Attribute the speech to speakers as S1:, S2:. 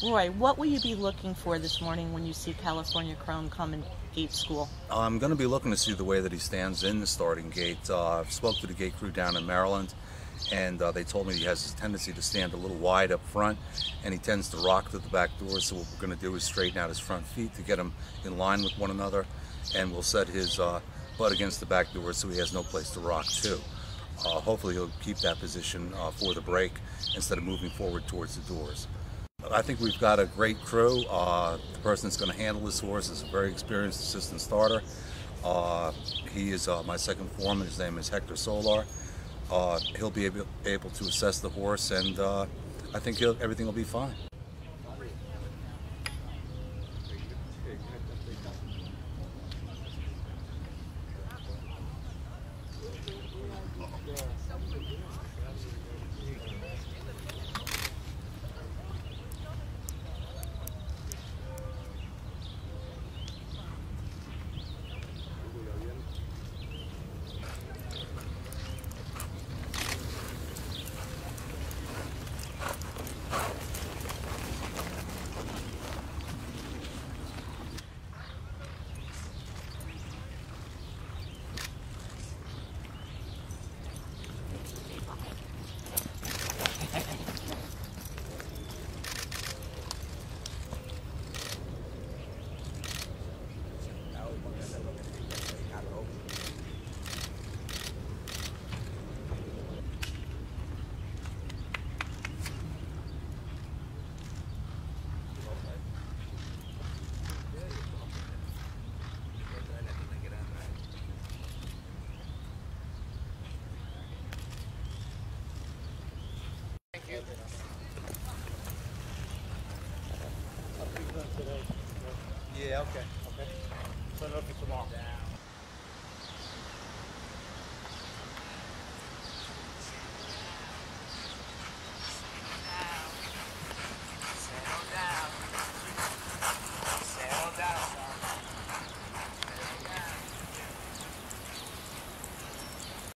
S1: Roy, what will you be looking for this morning when you see California Chrome come in gate school?
S2: I'm going to be looking to see the way that he stands in the starting gate. Uh, I spoke to the gate crew down in Maryland, and uh, they told me he has a tendency to stand a little wide up front, and he tends to rock to the back doors. So what we're going to do is straighten out his front feet to get him in line with one another, and we'll set his uh, butt against the back doors so he has no place to rock to. Uh, hopefully he'll keep that position uh, for the break instead of moving forward towards the doors. I think we've got a great crew. Uh, the person that's going to handle this horse is a very experienced assistant starter. Uh, he is uh, my second foreman. His name is Hector Solar. Uh, he'll be able, able, to assess the horse, and uh, I think everything will be fine.
S3: Yeah, okay, okay. So no for tomorrow.